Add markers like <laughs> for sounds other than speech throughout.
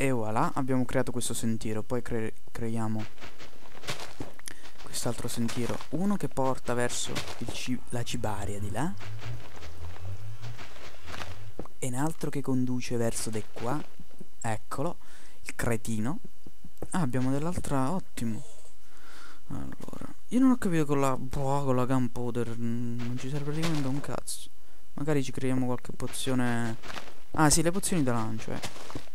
E voilà, abbiamo creato questo sentiero, poi cre creiamo quest'altro sentiero, uno che porta verso la cibaria di là e un altro che conduce verso di qua, eccolo, il cretino. Ah, abbiamo dell'altra, ottimo. Allora, io non ho capito con la, boh, con la gunpowder, non ci serve praticamente un cazzo. Magari ci creiamo qualche pozione... Ah sì, le pozioni da lancio, eh.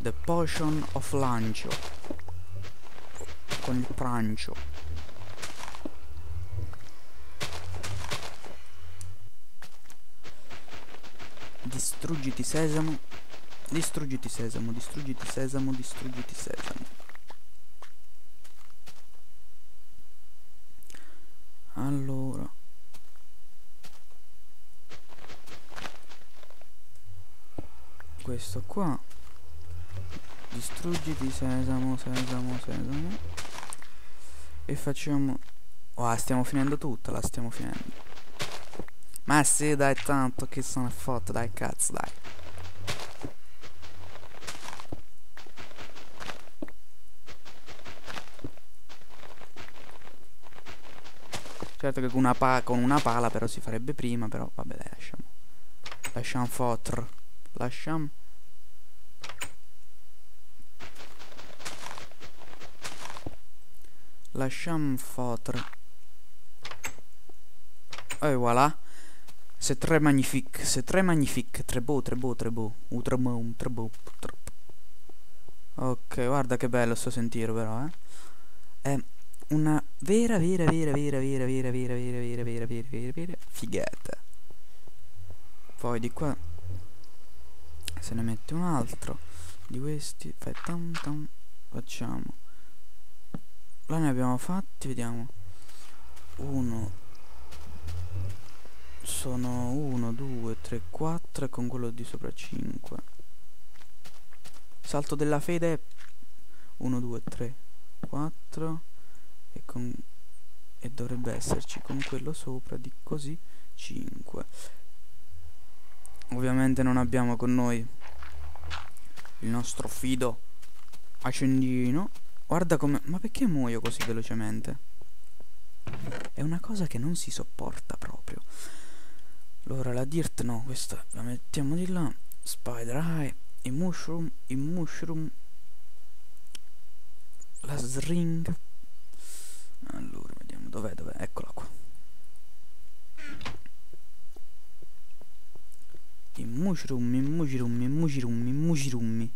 The Potion of Lancio. Con il prancio. Distruggiti sesamo. Distruggiti sesamo distruggiti sesamo distruggiti sesamo. Allora. Questo qua distruggiti sesamo sesamo sesamo. E facciamo oh stiamo finendo tutta la stiamo finendo. Ma sì dai tanto che sono fatto dai cazzo dai. Certo che con una, con una pala però si farebbe prima Però vabbè dai lasciamo. Lasciamo fottere. Lasciamo Lasciamo fottere. E voilà. C'est très magnifique, c'est très magnifique. Très beau, très beau, très beau. Uh, très beau, très beau. Ok, guarda che bello sto sentiero però, eh. È una vera, vera, vera, vera, vera, vera, vera, vera, vera, vera, vera, vera, vera, figata. Poi di qua se ne mette un altro di questi. Fai tam tam. Facciamo là ne abbiamo fatti vediamo. Uno. Sono 1 2 3 4 e con quello di sopra 5 salto della fede. 1 2 3 4 e con e dovrebbe esserci con quello sopra di così 5 ovviamente non abbiamo con noi il nostro fido accendino Guarda come... Ma perché muoio così velocemente? È una cosa che non si sopporta proprio. Allora, la dirt no, questa la mettiamo di là. Spider Eye, i mushroom, i mushroom. La string. Allora, vediamo dov'è, dov'è. Eccola qua. I mushroom, i mushroom, i mushroom, i mushroom.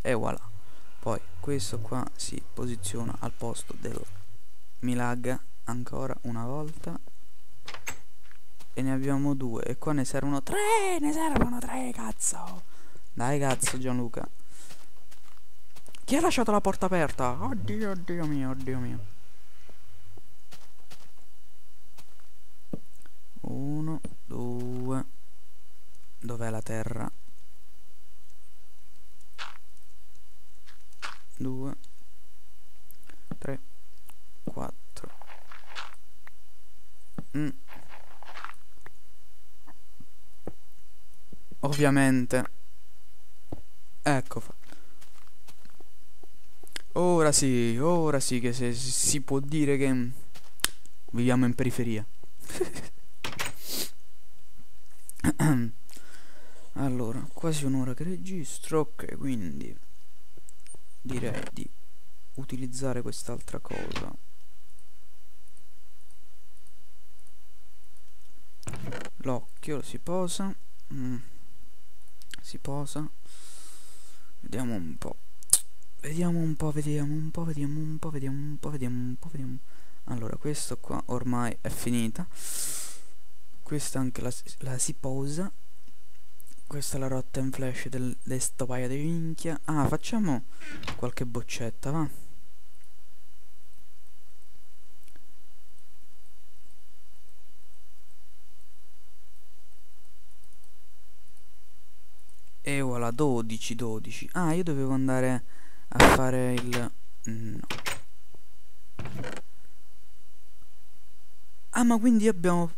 E voilà questo qua si posiziona al posto del mi lagga ancora una volta. E ne abbiamo due e qua ne servono tre ne servono tre cazzo. Dai cazzo Gianluca. Chi ha lasciato la porta aperta? Oddio oddio mio oddio mio. Uno due. Dov'è la terra 2 3 4 mm. ovviamente. Ecco ora sì ora sì che se, si può dire che viviamo in periferia. <coughs> Allora quasi un'ora che registro ok quindi direi di utilizzare quest'altra cosa. L'occhio si posa. Mm. si posa. Vediamo un po' vediamo un po' vediamo un po' vediamo un po' vediamo un po' vediamo un po' vediamo allora questo qua ormai è finita. Questa anche la, la si posa questa è la rotta in flash del, de sto paio di minchia. Ah, facciamo qualche boccetta, va. E voilà, 12, 12. Ah, io dovevo andare a fare il... No. Ah, ma quindi abbiamo...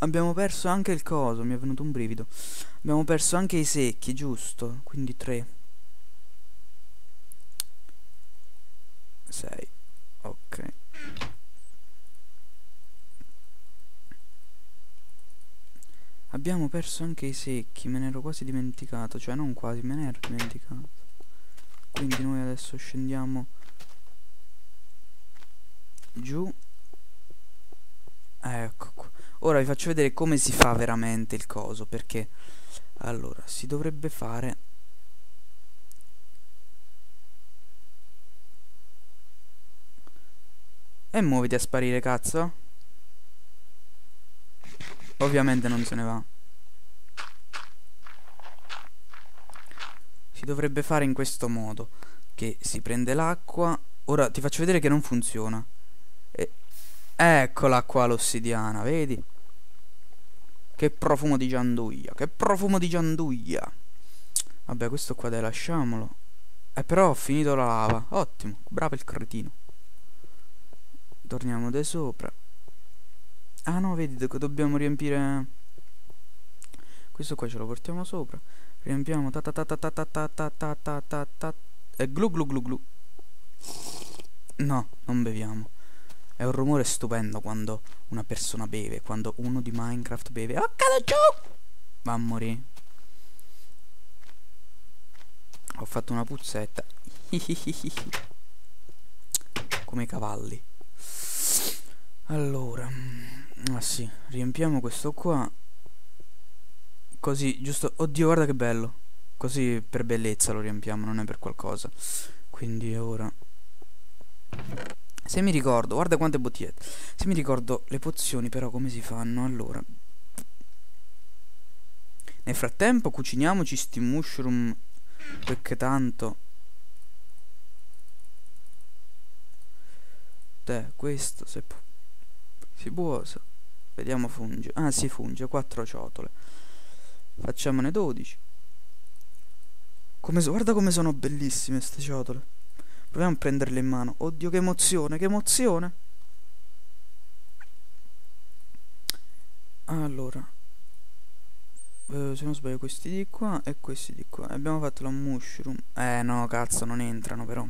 Abbiamo perso anche il coso, mi è venuto un brivido. Abbiamo perso anche i secchi, giusto? Quindi 3. 6. Ok. Abbiamo perso anche i secchi, me ne ero quasi dimenticato, cioè non quasi, me ne ero dimenticato. Quindi noi adesso scendiamo giù. Ecco qua. Ora vi faccio vedere come si fa veramente il coso, perché allora si dovrebbe fare E muoviti a sparire, cazzo. Ovviamente non se ne va. Si dovrebbe fare in questo modo. Che si prende l'acqua. Ora ti faccio vedere che non funziona. E... Eccola qua l'ossidiana, vedi? Che profumo di gianduia. Che profumo di gianduia. Vabbè, questo qua dai, lasciamolo. Eh, però ho finito la lava. Ottimo. Bravo il cretino. Torniamo da sopra. Ah no, vedi, do dobbiamo riempire... Questo qua ce lo portiamo sopra. Riempiamo ta ta ta ta ta ta ta ta ta ta ta ta E glu glu glu glu. No, non beviamo. È un rumore stupendo quando una persona beve, quando uno di Minecraft beve. Oh, cade giù! Va a morire. Ho fatto una puzzetta. <laughs> Come i cavalli. Allora, ah sì, riempiamo questo qua. Così, giusto... Oddio, guarda che bello. Così per bellezza lo riempiamo, non è per qualcosa. Quindi ora... Se mi ricordo, guarda quante bottigliette. Se mi ricordo le pozioni però come si fanno, allora... Nel frattempo cuciniamoci sti mushroom perché tanto... Te, questo se può... Si buosa. Vediamo funge. Ah, si funge, 4 ciotole. Facciamone 12. Come so, guarda come sono bellissime queste ciotole. Proviamo a prenderle in mano. Oddio, che emozione, che emozione. Allora. Eh, se non sbaglio questi di qua e questi di qua. Abbiamo fatto la mushroom. Eh no, cazzo, non entrano però.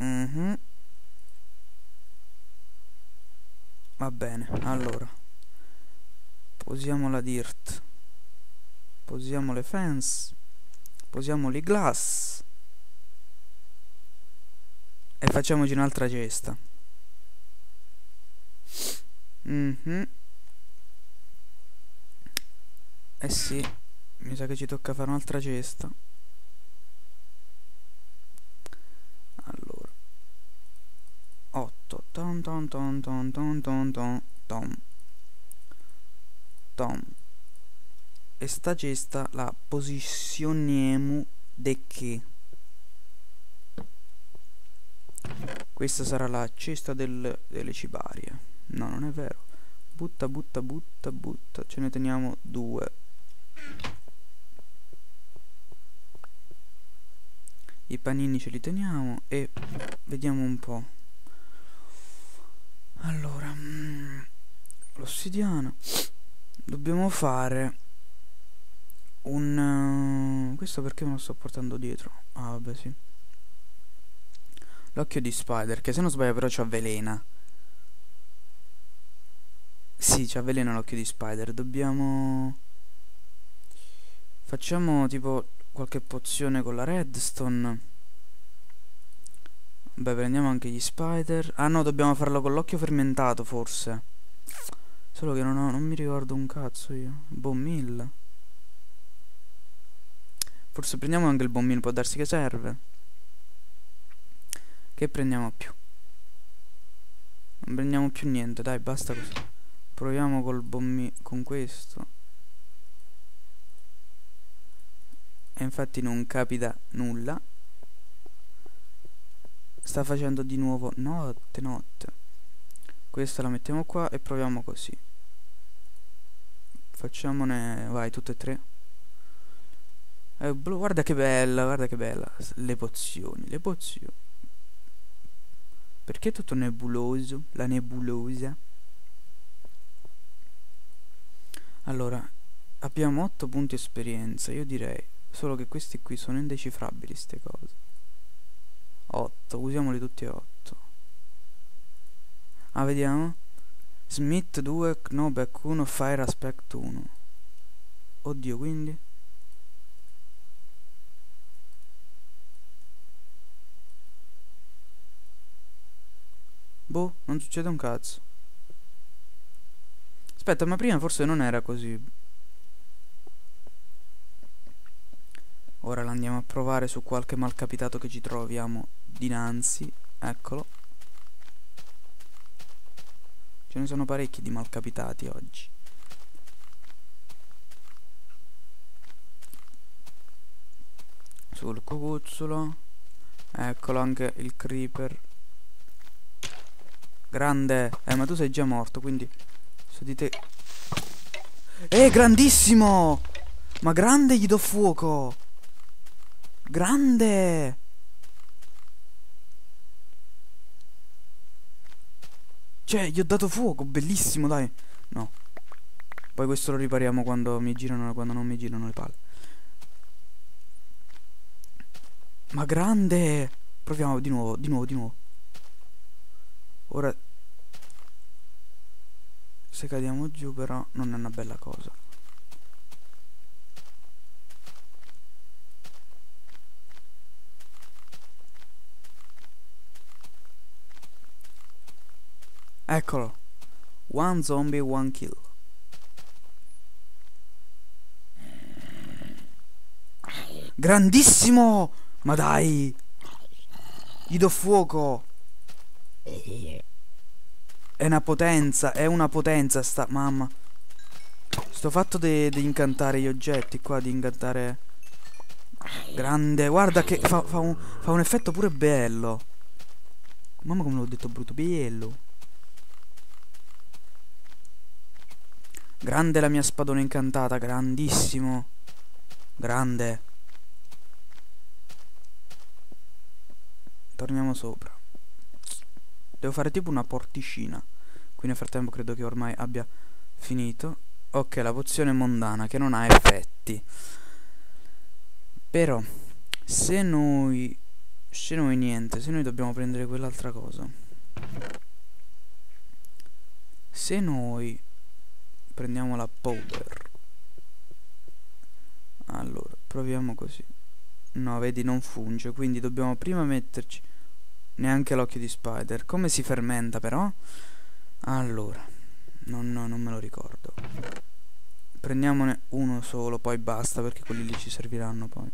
Mm Va bene, allora. Posiamo la dirt. Posiamo le fence posiamo le glass e facciamoci un'altra cesta. Mm -hmm. eh sì mi sa che ci tocca fare un'altra cesta. Allora. 8 ton ton ton ton ton ton ton tom e sta cesta la posizioniamo de che. Questa sarà la cesta del, delle cibarie. No non è vero. Butta butta butta butta. Ce ne teniamo due. I panini ce li teniamo e vediamo un po' Allora, mm, l'ossidiana. Dobbiamo fare un... Uh, questo perché me lo sto portando dietro? Ah, vabbè, sì. L'occhio di spider, che se non sbaglio però ci avvelena. Sì, ci avvelena l'occhio di spider. Dobbiamo... Facciamo tipo qualche pozione con la redstone. Beh, prendiamo anche gli spider. Ah no, dobbiamo farlo con l'occhio fermentato, forse. Solo che non, ho, non mi ricordo un cazzo io. Bombilla. Forse prendiamo anche il bombino, può darsi che serve. Che prendiamo più? Non prendiamo più niente, dai, basta così. Proviamo col bombino, con questo. E infatti non capita nulla sta facendo di nuovo notte notte questa la mettiamo qua e proviamo così Facciamone, vai, tutte e tre. Eh, blu, guarda che bella, guarda che bella. Le pozioni, le pozioni. Perché tutto nebuloso? La nebulosa. Allora, abbiamo 8 punti esperienza, io direi. Solo che questi qui sono indecifrabili, queste cose. 8, usiamoli tutti e 8. Ah, vediamo. Smith 2, Knobek 1, Fire Aspect 1. Oddio, quindi... Boh, non succede un cazzo. Aspetta, ma prima forse non era così. Ora l'andiamo a provare su qualche malcapitato che ci troviamo dinanzi. Eccolo. Ce ne sono parecchi di malcapitati oggi. Sul cucuzzolo. Eccolo anche il creeper. Grande. Eh, ma tu sei già morto, quindi... Su di te... Eh, grandissimo! Ma grande gli do fuoco! Grande! Cioè, gli ho dato fuoco, bellissimo, dai. No. Poi questo lo ripariamo quando mi girano, quando non mi girano le palle. Ma grande! Proviamo di nuovo, di nuovo, di nuovo. Ora... Se cadiamo giù però non è una bella cosa. Eccolo. One zombie, one kill. Grandissimo! Ma dai! Gli do fuoco! È una potenza, è una potenza sta... Mamma. Sto fatto di incantare gli oggetti qua, di incantare... Grande, guarda che fa, fa, un, fa un effetto pure bello. Mamma come l'ho detto brutto, bello. Grande la mia spadona incantata, grandissimo. Grande. Torniamo sopra. Devo fare tipo una porticina. Qui nel frattempo credo che ormai abbia finito. Ok, la pozione mondana che non ha effetti. Però, se noi... Se noi niente, se noi dobbiamo prendere quell'altra cosa. Se noi prendiamo la powder allora proviamo così no vedi non funge quindi dobbiamo prima metterci neanche l'occhio di spider. Come si fermenta però? Allora non, no, non me lo ricordo. Prendiamone uno solo poi basta perché quelli lì ci serviranno poi.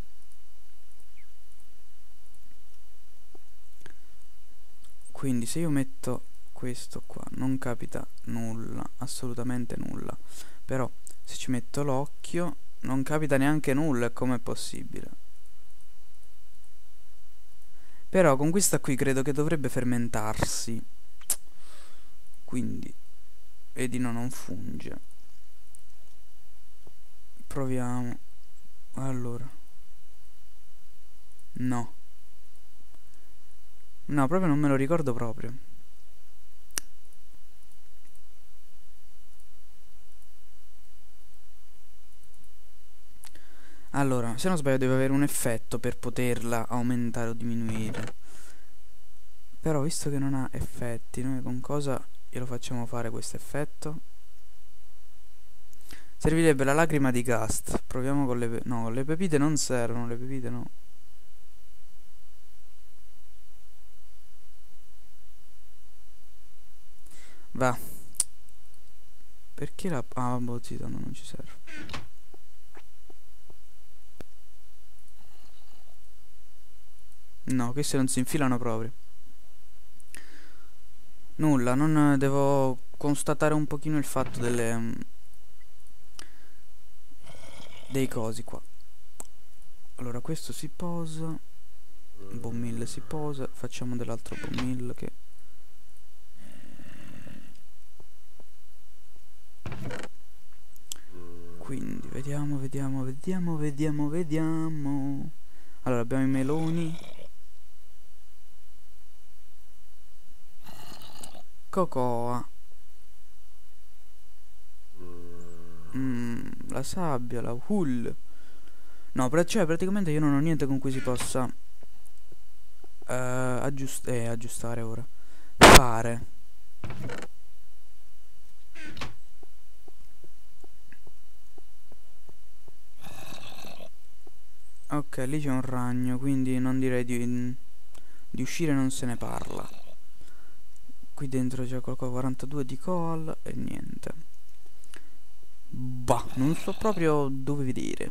Quindi se io metto questo qua non capita nulla assolutamente nulla. Però se ci metto l'occhio non capita neanche nulla e com'è possibile però con questa qui credo che dovrebbe fermentarsi. Quindi vedi no non funge. Proviamo. Allora. No. No proprio non me lo ricordo proprio Allora, se non sbaglio deve avere un effetto per poterla aumentare o diminuire. Però visto che non ha effetti, noi con cosa glielo facciamo fare questo effetto? Servirebbe la lacrima di Gast. Proviamo con le... No, le pepite non servono, le pepite no. Va. Perché la... Ah, boh, zitto, non ci serve. No, queste non si infilano proprio. Nulla, non devo constatare un pochino il fatto delle... Um, dei cosi qua. Allora, questo si posa. Bommill si posa. Facciamo dell'altro bommill che... Vediamo, vediamo, vediamo, vediamo, vediamo. Allora, abbiamo i meloni. Cocoa. Mm, la sabbia, la hull. No, cioè praticamente io non ho niente con cui si possa uh, aggiust eh, aggiustare ora. Fare. Ok, lì c'è un ragno, quindi non direi di, di uscire non se ne parla. Qui dentro c'è qualcosa 42 di coal e niente. Bah, non so proprio dove vedere.